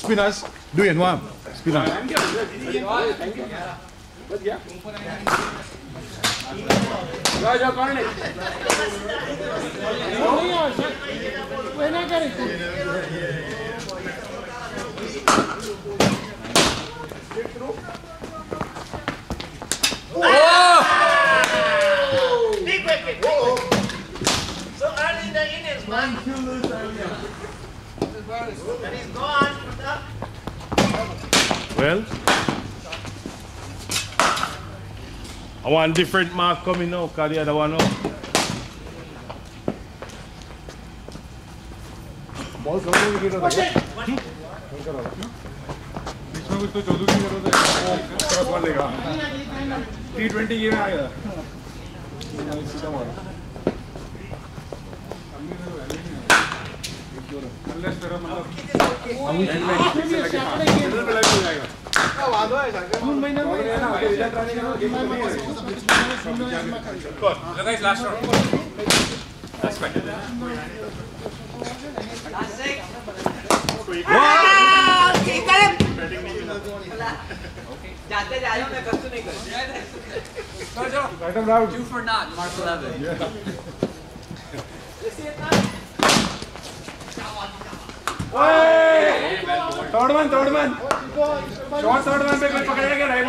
Spinners, do it one. Spinners. જો જો કોણ ને કોઈના કરે So early in the innings, man. One, two, lose, and he's gone. Well I want different mark coming now cause the other one out बीच में कुछ तो चौधरी की ज़रूरत है क्रॉस मार लेगा टी ट्वेंटी ये में आएगा सीधा मारो Unless तेरा मतलब मिडिल पे लग जाएगा लगाइस last round Ah, keep it. जाते जा रहे हो मैं कष्ट नहीं कर item round Two for not, Mark 11. third one third one short third one पे कोई पकड़ेगा राइट